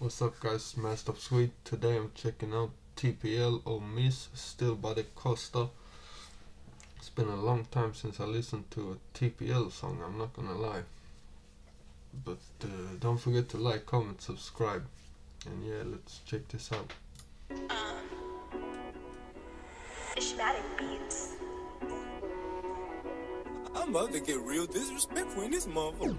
What's up guys, Masked Up Swede. Today I'm checking out TPL Omizz, still by the Costa. It's been a long time since I listened to a TPL song, I'm not gonna lie. But uh, don't forget to like, comment, subscribe. And yeah, let's check this out. Ishmatic Beats. I'm about to get real disrespectful in this motherfucker.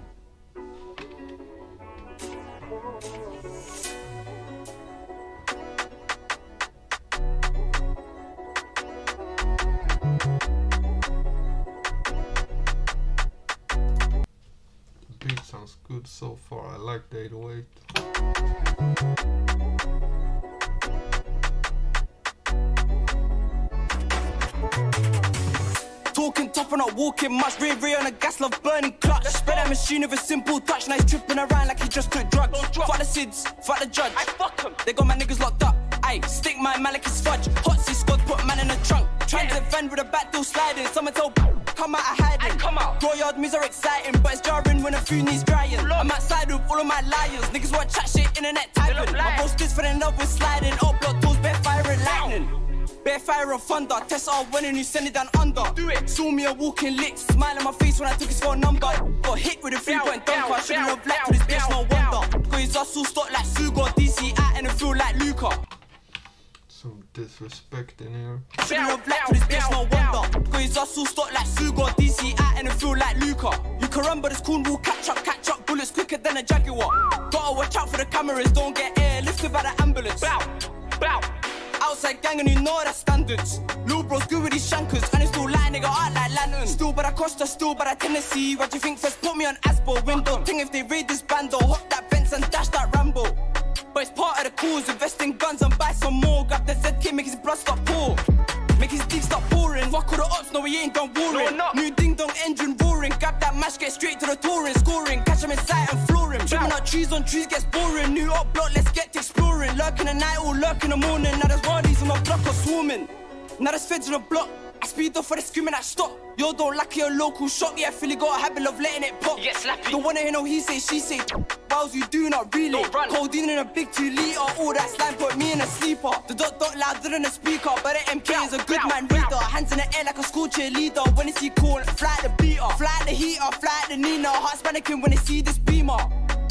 Sounds good so far, I like the 808. Talking tough and not walking much. Rear rear on a gas love burning clutch. Spread that machine with a simple touch. Now he's tripping around like he just took drugs. Fuck the SIDS, fuck the judge. I fuck him. They got my niggas locked up. Ayy, stick my Malik is fudge. Hot C squad, put man in the trunk. Trying to defend with a back door sliding. Someone tell come out of hiding. Come out. Raw yard means are exciting, but it's jarring when a few knees drying. I'm outside with all of my liars. Niggas want chat shit, internet typing. My bro splits for the love with sliding. Oh, Up block doors, bare firing lightning. Bare fire of thunder, test all winning, you send it down under. Do it. Saw me a walking lick, smile on my face when I took his phone number. Got hit with a three point dunker, I shouldn't have black to this bitch, no wonder. Got his hustle stock like Sugo, DC out and it feel like Luca. Some disrespect in here. Shouldn't have black to this bitch, no wonder. Got his hustle stock watch out for the cameras, don't get airlifted by the ambulance. Bow, bow. Outside gang and you know the standards. Lil bros good with these shankers and it's still light nigga out like lantern. Still but I Costa, still but I Tennessee. What do you think first? Put me on Asbo window. Thing if they raid this bando, hop that Benz and dash that Rambo. But it's part of the cause, invest in guns and buy some more. Grab the ZK, make his blood stop pour. Make his dick stop pouring. Fuck all the ops, no, we ain't done warring. New ding dong engine roaring. Grab that mash, get straight to the touring. Scoring, catch him in sight and floor. Trimming out trees on trees gets boring. New up block, let's get to exploring. Lurk in the night or lurk in the morning. Now there's bodies on my block are swarming. Now there's feds on the block. I speed off for the screaming at stop. Yo, don't like your local shot. Yeah, Philly got a habit of letting it pop. You get slappy. Don't wanna hear no he say, she say. Wows you do not really. Don't run. Codeine in a big two liter. All that slime put me in a sleeper. The dot dot louder than a speaker. But the MK is a good Bow, man bow. reader. Hands in the air like a school cheerleader. When they see cool, fly the beater. Fly the heater, fly the Nina. Hearts panicking when they see this beamer.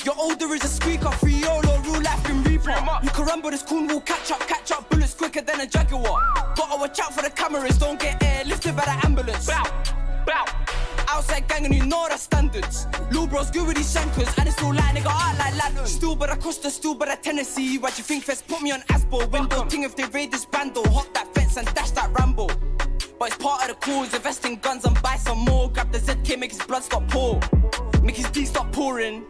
Your older is a squeaker, free YOLO, real life can reaper. Free 'em up. You can run, but it's cool, we'll catch up, catch up. Bullets quicker than a Jaguar. Gotta watch out for the cameras, don't get airlifted by the ambulance. Bow, bow. Outside gang and you know the standards. Lil bros good with these shankers and it's still light nigga out like lantern. Still but I Costa, still but I Tennessee. What you think first? Put me on Asbo window. Thing if they raid this bando, hop that fence and dash that Rambo. But it's part of the cause, invest in guns and buy some more. Grab the ZK, make his blood stop pour. Make his D stop pouring.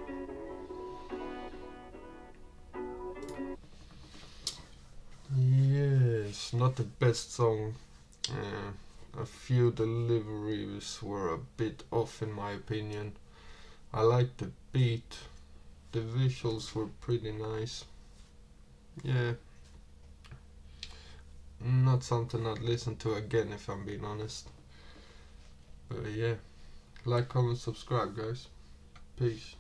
Not the best song. Uh, a few deliveries were a bit off in my opinion. I liked the beat. The visuals were pretty nice. Yeah. Not something I'd listen to again if I'm being honest. But yeah. Like, comment, subscribe guys. Peace.